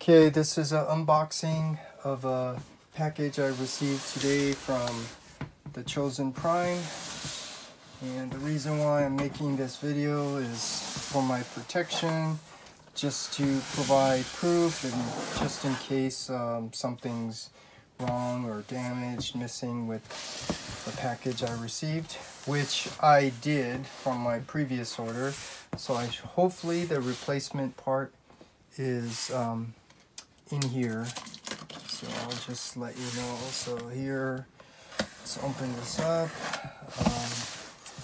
Okay, this is an unboxing of a package I received today from the Chosen Prime. And the reason why I'm making this video is for my protection, just to provide proof and just in case um, something's wrong or damaged, missing with the package I received, which I did from my previous order. So I hopefully the replacement part is um, in here. So I'll just let you know. So here, let's open this up. Um,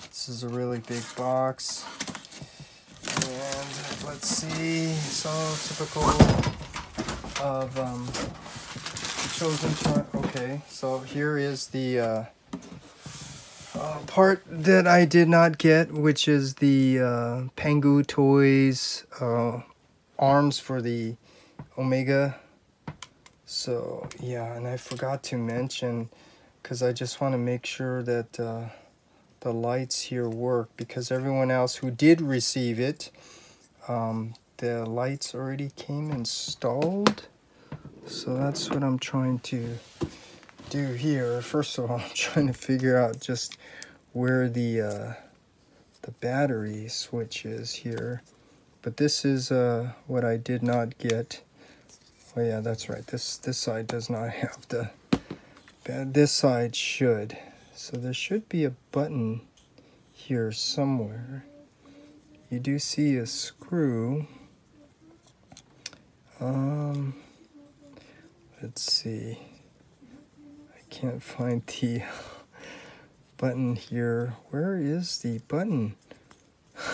this is a really big box. And let's see, so typical of um, chosen Okay, so here is the uh, uh, part that I did not get, which is the uh, Pangu Toys uh, arms for the Omega. So yeah, and I forgot to mention, because I just want to make sure that uh, the lights here work, because everyone else who did receive it, um, the lights already came installed. So that's what I'm trying to do here. First of all, I'm trying to figure out just where the uh, the battery switch is here. But this is uh, what I did not get. Oh yeah, that's right. This this side does not have the. This side should. So there should be a button here somewhere. You do see a screw. Um, let's see I can't find the button here. Where is the button?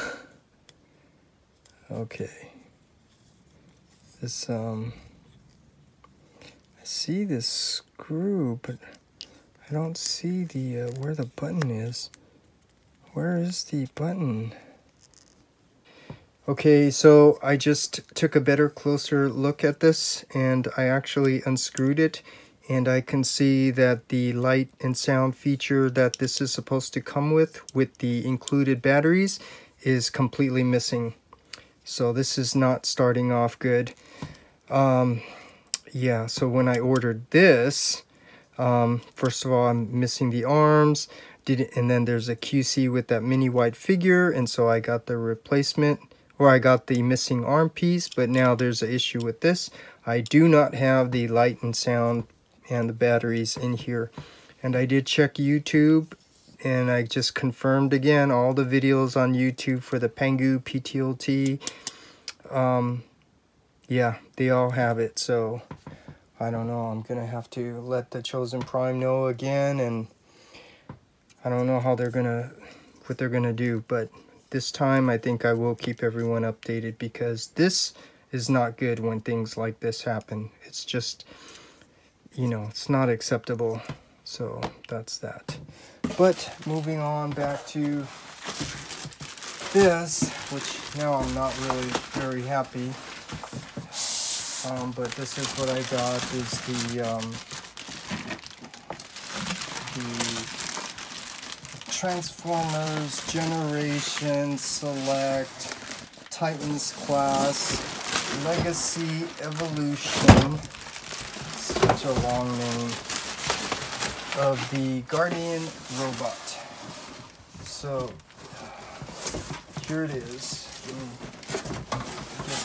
okay. This, um, see this screw, but I don't see the, uh, where the button is. Where is the button? Okay, so I just took a better, closer look at this, and I actually unscrewed it and I can see that the light and sound feature that this is supposed to come with with the included batteries is completely missing so this is not starting off good um, yeah so when I ordered this um, first of all I'm missing the arms did and then there's a QC with that mini white figure and so I got the replacement or I got the missing arm piece but now there's an issue with this I do not have the light and sound and the batteries in here. And I did check YouTube and I just confirmed again all the videos on YouTube for the Pangu PTLT. Um, yeah, they all have it. So I don't know. I'm going to have to let the Chosen Prime know again. And I don't know how they're going to, what they're going to do. But this time I think I will keep everyone updated because this is not good when things like this happen. It's just you know, it's not acceptable. So that's that. But moving on back to this, which now I'm not really very happy. Um, but this is what I got is the um, the Transformers Generation Select Titans class Legacy Evolution such a long name, of the Guardian robot. So, here it is.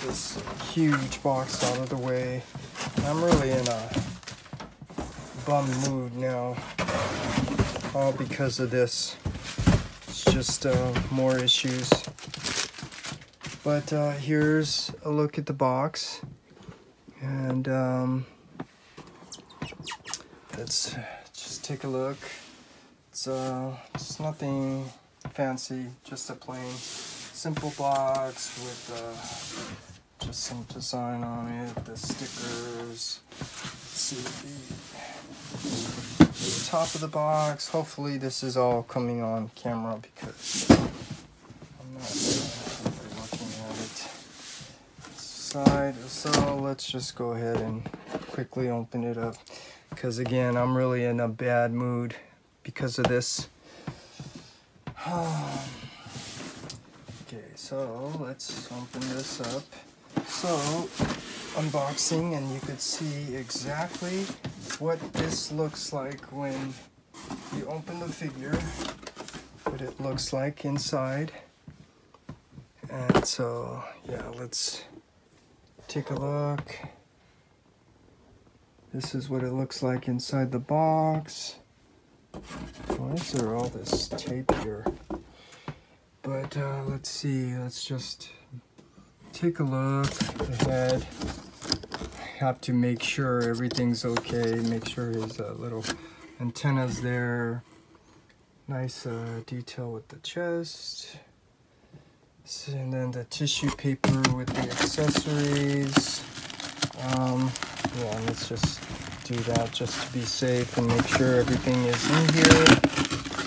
This huge box out of the way. I'm really in a bum mood now, all because of this. It's just uh, more issues. But uh, here's a look at the box. And um, let's just take a look. It's uh, it's nothing fancy, just a plain simple box with uh, just some design on it, the stickers. See the, the top of the box. Hopefully this is all coming on camera because I'm not really looking at it. Side, so let's just go ahead and quickly open it up because again I'm really in a bad mood because of this okay so let's open this up so unboxing and you could see exactly what this looks like when you open the figure what it looks like inside. And so yeah let's take a look. This is what it looks like inside the box. Why is there all this tape here? But uh, let's see let's just take a look ahead. Have to make sure everything's okay make sure his uh, little antennas there. Nice uh, detail with the chest. And then the tissue paper with the accessories. Um, yeah let's just do that just to be safe and make sure everything is in here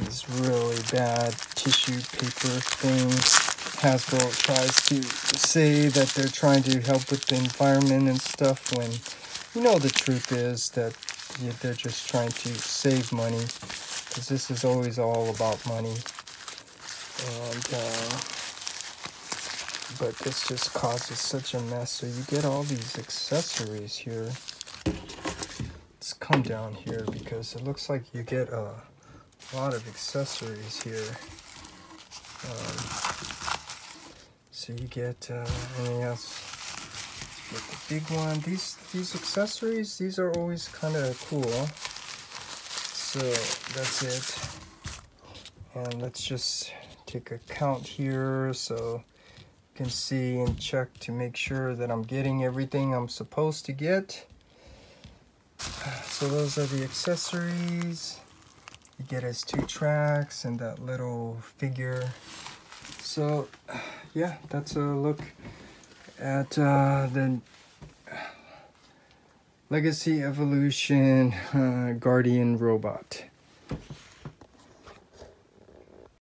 these really bad tissue paper things. Hasbro tries to say that they're trying to help with the environment and stuff when you know the truth is that they're just trying to save money because this is always all about money. And uh, but this just causes such a mess. So you get all these accessories here. Let's come down here because it looks like you get a lot of accessories here. Um, so you get uh, anything else? Get the big one. These these accessories these are always kind of cool. So that's it. And let's just take a count here so you can see and check to make sure that I'm getting everything I'm supposed to get. So those are the accessories you get his two tracks and that little figure. So yeah that's a look at uh, the Legacy Evolution uh, Guardian robot